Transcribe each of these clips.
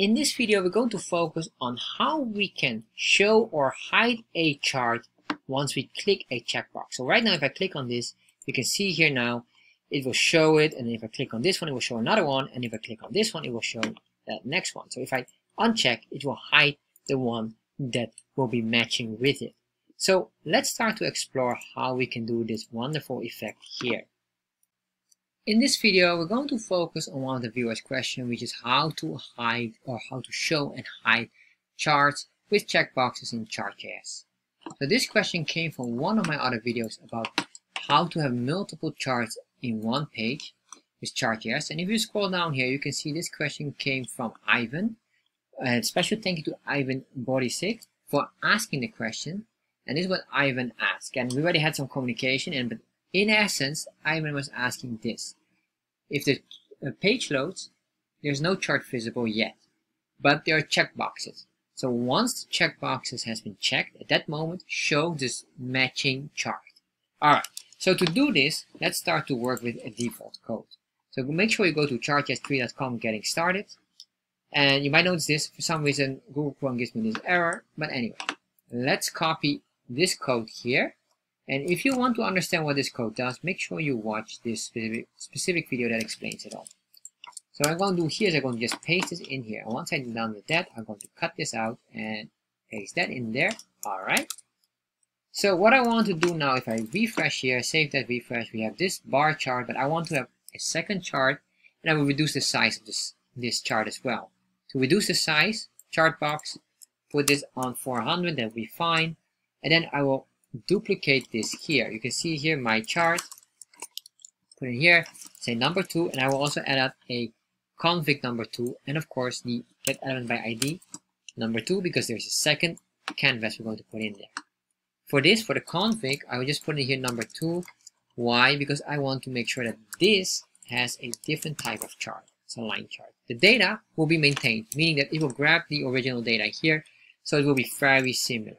In this video, we're going to focus on how we can show or hide a chart once we click a checkbox. So right now, if I click on this, you can see here now, it will show it. And if I click on this one, it will show another one. And if I click on this one, it will show that next one. So if I uncheck, it will hide the one that will be matching with it. So let's start to explore how we can do this wonderful effect here. In this video, we're going to focus on one of the viewers' questions, which is how to hide or how to show and hide charts with checkboxes in Chart.js. So this question came from one of my other videos about how to have multiple charts in one page with Chart.js. And if you scroll down here, you can see this question came from Ivan. A special thank you to Ivan Boricic for asking the question. And this is what Ivan asked. And we already had some communication, and but in essence, Ivan was asking this. If the uh, page loads, there's no chart visible yet, but there are checkboxes. So once the checkboxes has been checked, at that moment, show this matching chart. Alright, so to do this, let's start to work with a default code. So make sure you go to chartjs3.com getting started. And you might notice this, for some reason, Google Chrome gives me this error. But anyway, let's copy this code here and if you want to understand what this code does, make sure you watch this specific, specific video that explains it all. So I'm going to do here is I'm going to just paste this in here. And once I'm done with that, I'm going to cut this out and paste that in there. All right. So what I want to do now, if I refresh here, save that refresh, we have this bar chart, but I want to have a second chart, and I will reduce the size of this, this chart as well. To reduce the size, chart box, put this on 400, that will be fine. And then I will duplicate this here. You can see here my chart. Put it here, say number two, and I will also add up a config number two, and of course the get element by ID number two, because there's a second canvas we're going to put in there. For this, for the config, I will just put in here number two. Why? Because I want to make sure that this has a different type of chart. It's a line chart. The data will be maintained, meaning that it will grab the original data here, so it will be very similar.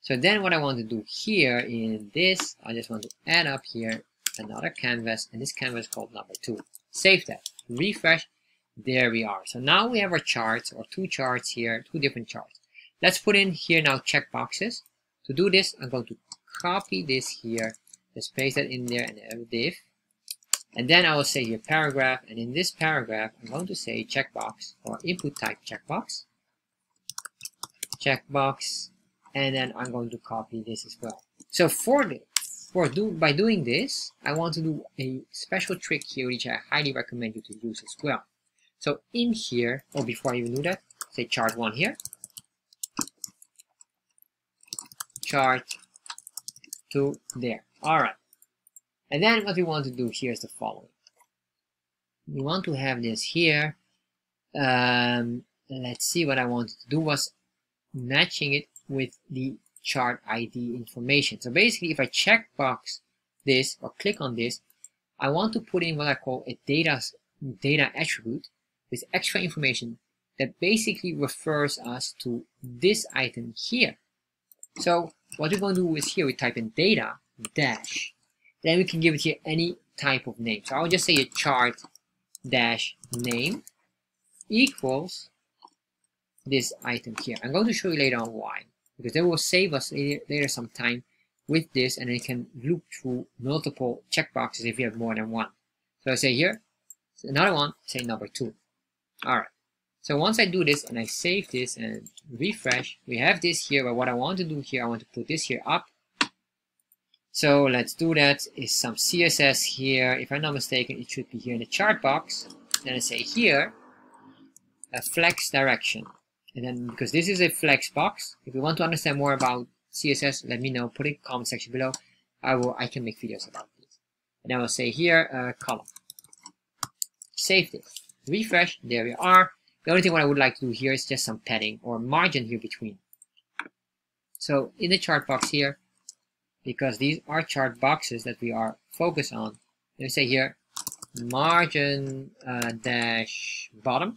So then what I want to do here in this, I just want to add up here another canvas, and this canvas called number two. Save that, refresh, there we are. So now we have our charts, or two charts here, two different charts. Let's put in here now checkboxes. To do this, I'm going to copy this here, just paste that in there and have a div. And then I will say here paragraph, and in this paragraph, I'm going to say checkbox, or input type checkbox. Checkbox and then I'm going to copy this as well. So for the, for do by doing this, I want to do a special trick here, which I highly recommend you to use as well. So in here, or before I even do that, say chart one here, chart two there. All right. And then what we want to do here is the following. We want to have this here. Um, let's see what I wanted to do was matching it with the chart ID information. So basically, if I checkbox this or click on this, I want to put in what I call a data, data attribute with extra information that basically refers us to this item here. So what we're going to do is here we type in data dash. Then we can give it here any type of name. So I'll just say a chart dash name equals this item here. I'm going to show you later on why because they will save us later some time with this and it can loop through multiple checkboxes if you have more than one. So I say here, another one, say number two. Alright, so once I do this and I save this and refresh, we have this here, but what I want to do here, I want to put this here up. So let's do that, is some CSS here, if I'm not mistaken, it should be here in the chart box. Then I say here, a flex direction. And then because this is a flex box, if you want to understand more about CSS, let me know. Put it in comment section below. I will I can make videos about this. And I will say here uh, column. Save this. Refresh. There we are. The only thing what I would like to do here is just some padding or margin here between. So in the chart box here, because these are chart boxes that we are focused on, let me say here margin uh, dash bottom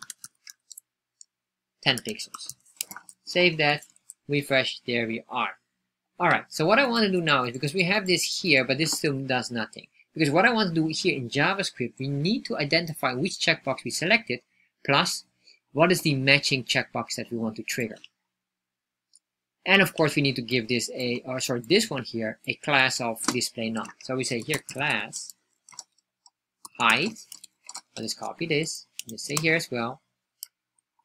10 pixels. Save that, refresh, there we are. Alright, so what I want to do now is, because we have this here, but this still does nothing. Because what I want to do here in JavaScript, we need to identify which checkbox we selected, plus what is the matching checkbox that we want to trigger. And of course, we need to give this a, or sorry, this one here, a class of display none. So we say here class height. I'll just copy this. Just say here as well.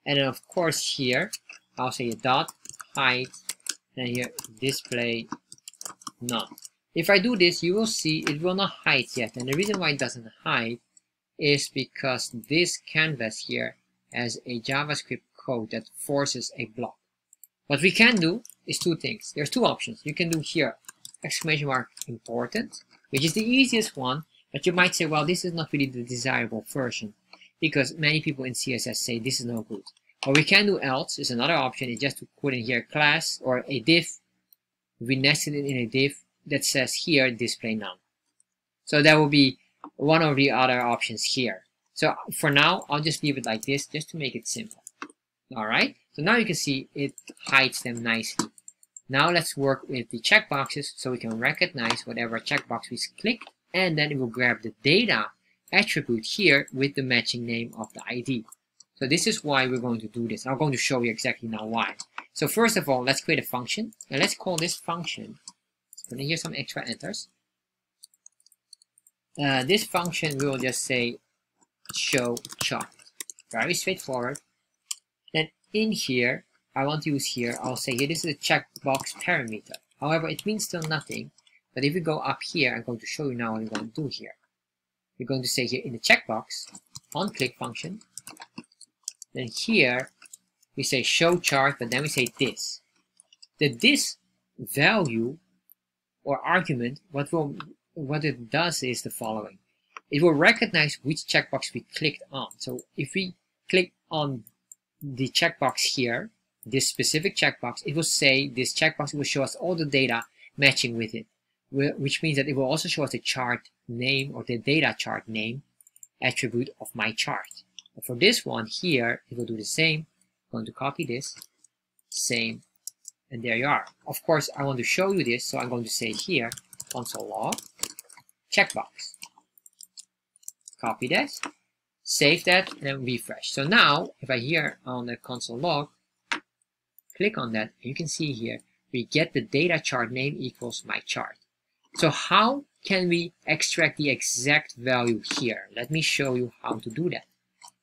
And then of course here, I'll say a dot height, and here display none. If I do this, you will see it will not hide yet. And the reason why it doesn't hide is because this canvas here has a JavaScript code that forces a block. What we can do is two things. There's two options. You can do here exclamation mark important, which is the easiest one, but you might say, well, this is not really the desirable version because many people in CSS say this is no good. What we can do else is another option is just to put in here class or a div. We nested it in a div that says here display none. So that will be one of the other options here. So for now, I'll just leave it like this just to make it simple. Alright, so now you can see it hides them nicely. Now let's work with the checkboxes so we can recognize whatever checkbox we click and then it will grab the data attribute here with the matching name of the ID. So this is why we're going to do this. I'm going to show you exactly now why. So first of all, let's create a function and let's call this function. Let's put in here some extra enters. Uh, this function will just say show chart. Very straightforward. Then in here, I want to use here, I'll say here, this is a checkbox parameter. However, it means still nothing. But if we go up here, I'm going to show you now what we're going to do here. We're going to say here in the checkbox, on click function. Then here, we say show chart, but then we say this. The this value or argument, what will what it does is the following. It will recognize which checkbox we clicked on. So if we click on the checkbox here, this specific checkbox, it will say this checkbox will show us all the data matching with it, which means that it will also show us the chart name or the data chart name attribute of my chart. But for this one here, it will do the same. I'm going to copy this, same, and there you are. Of course, I want to show you this, so I'm going to say here, console log, checkbox. Copy that, save that, and then refresh. So now, if I here on the console log, click on that, you can see here, we get the data chart name equals my chart. So how can we extract the exact value here? Let me show you how to do that.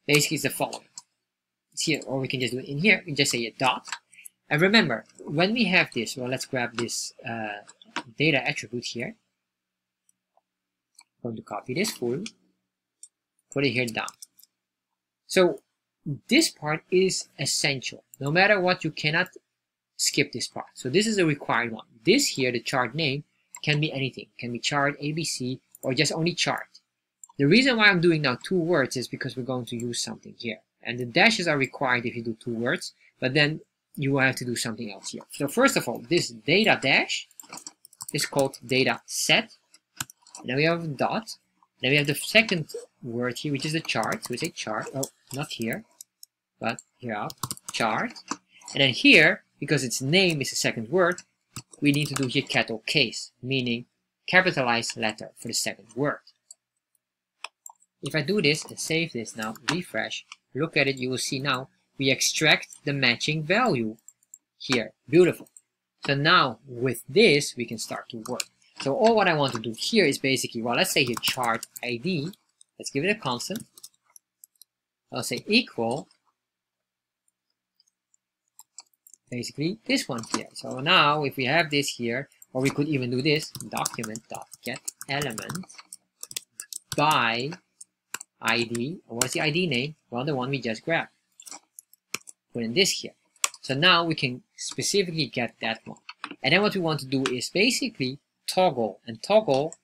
Basically, it's the following. It's here, or we can just do it in here. We just say a dot. And remember, when we have this, well, let's grab this uh, data attribute here. I'm going to copy this full, put it here down. So this part is essential. No matter what, you cannot skip this part. So this is a required one. This here, the chart name, can be anything. Can be chart, ABC, or just only chart. The reason why I'm doing now two words is because we're going to use something here. And the dashes are required if you do two words, but then you will have to do something else here. So first of all, this data dash is called data set. then we have a dot. Then we have the second word here, which is the chart. So we say chart. Oh, not here, but here, up, chart. And then here, because its name is the second word, we need to do here capital case, meaning capitalized letter for the second word. If I do this and save this now, refresh, look at it, you will see now we extract the matching value here. Beautiful. So now with this, we can start to work. So all what I want to do here is basically, well, let's say here chart ID. Let's give it a constant. I'll say equal basically this one here. So now if we have this here, or we could even do this, document dot get element by ID, what's the ID name? Well, the one we just grabbed. Put in this here. So now we can specifically get that one. And then what we want to do is basically toggle and toggle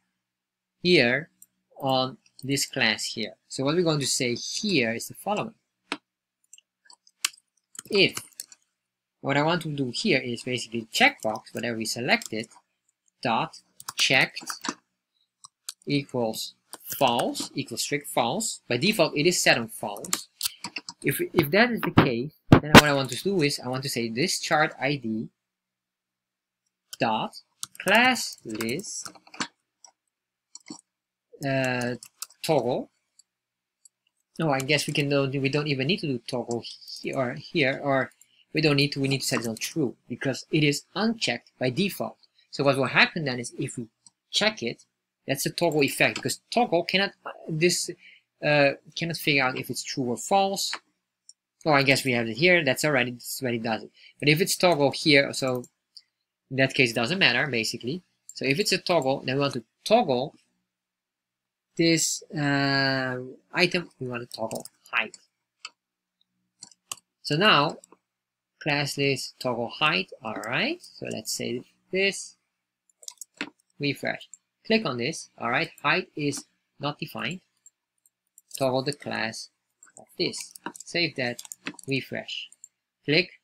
here on this class here. So what we're going to say here is the following. If what I want to do here is basically checkbox, whatever we selected, dot checked equals false, equals strict false. By default, it is set on false. If, if that is the case, then what I want to do is I want to say this chart ID dot class list uh, toggle. No, I guess we can do, we don't even need to do toggle here or here, or we don't need to, we need to set it on true because it is unchecked by default. So what will happen then is if we check it, that's the toggle effect because toggle cannot, this uh, cannot figure out if it's true or false. Oh, I guess we have it here. That's already, this already does it. But if it's toggle here, so in that case, it doesn't matter basically. So if it's a toggle, then we want to toggle this uh, item. We want to toggle height. So now class list toggle height. All right. So let's say this. Refresh. Click on this. All right. Height is not defined. Toggle the class of this. Save that. Refresh. Click.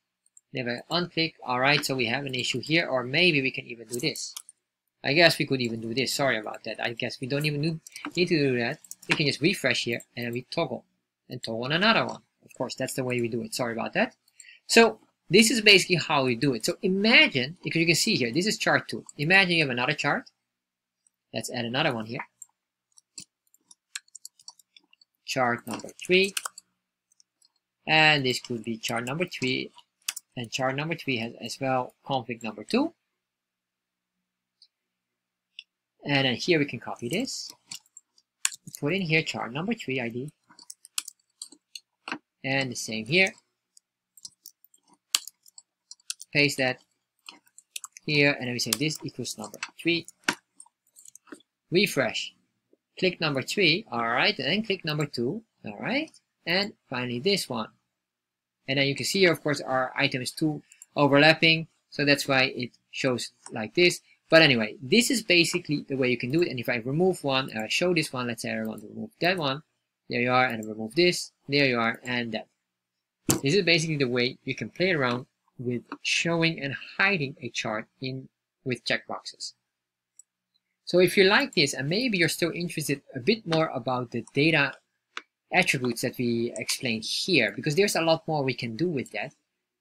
Never unclick. All right. So we have an issue here, or maybe we can even do this. I guess we could even do this. Sorry about that. I guess we don't even need to do that. We can just refresh here and then we toggle and toggle on another one. Of course, that's the way we do it. Sorry about that. So this is basically how we do it. So imagine, because you can see here, this is chart two. Imagine you have another chart. Let's add another one here. Chart number three. And this could be chart number three. And chart number three has as well config number two. And then here we can copy this. Put in here chart number 3 ID. And the same here. Paste that here and then we say this equals number 3. Refresh. Click number 3, alright, and then click number 2, alright. And finally this one. And then you can see here, of course, our item is 2 overlapping, so that's why it shows like this. But anyway, this is basically the way you can do it. And if I remove one, and I show this one, let's say I want to remove that one, there you are, and I remove this, there you are, and that. This is basically the way you can play around with showing and hiding a chart in with checkboxes. So if you like this, and maybe you're still interested a bit more about the data attributes that we explained here, because there's a lot more we can do with that,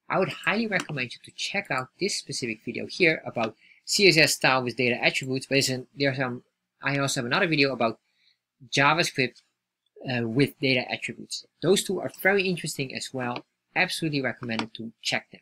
I would highly recommend you to check out this specific video here about CSS style with data attributes, but there's some, I also have another video about JavaScript uh, with data attributes. Those two are very interesting as well. Absolutely recommended to check them.